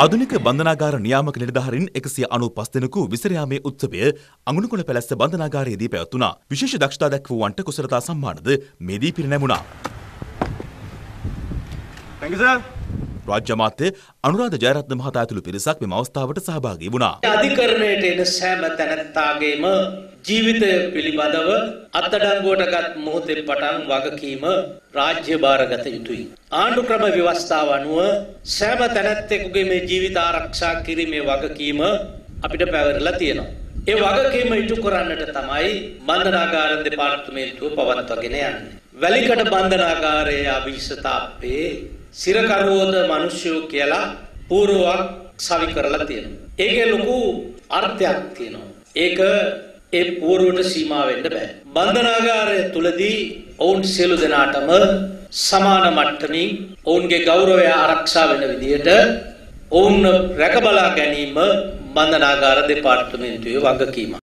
ආධුනික බන්ධනාගාර නියාමක නිලධාරීන් එකසිය අනු පස් දෙනෙකු විසරයාමේ උත්සවය අඟුණුකොළ පැලැස්ස බන්ධනාගාරයේදී පැවැත්වුණා. විශේෂ දක්ෂතා දැක්වූවන්ට කුසලතා සම්මානද මෙදී පිරිනැමුණා. රාජ්‍ය අමාත්‍ය අනුරාධ ජයරත්න මහතා ඇතුළු පිරිසක් මෙම අවස්ථාවට සහභාගී වුණා. අධිකරණයට එන සෑම තැනැත්තාගේම ජීවිතය පිළිබඳව අත්අඩංගුවටගත් මොහොතේ පටන් වගකීම රාජ්‍ය භාරගත යුතුයි. ආණ්ඩු ක්‍රම ව්‍යවස්ථාව අනුව සෑම තැනැත්තෙකුගේ මේ ජීවිත ආරක්ෂා කිරීමේ වගකීම අපිට පැවරලා තියෙනවා. ඒ වගකීම ඉටු කරන්නට තමයි බන්ධනාගාර දෙපාර්තමේන්තුව පවත්වගෙන යන්නේ. වැලිකඩ බන්ධනාගාරයේ අවිශ්වතාපයේ සිරකරුවෝද මිනිස්සුયો කියලා පූර්වක් සවි කරලා තියෙනවා. ඒකේ ලොකු අර්ථයක් තියෙනවා. ඒක ඒ පූර්වට සීමා වෙන්න බෑ. බන්ධනාගාරය තුලදී ඔවුන් සියලු දෙනාටම සමාන මට්ටමින් ඔවුන්ගේ ගෞරවය ආරක්ෂා වෙන විදිහට ඔවුන් රැකබලා ගැනීම බන්ධනාගාර දෙපාර්තමේන්තුවේ වගකීමක්.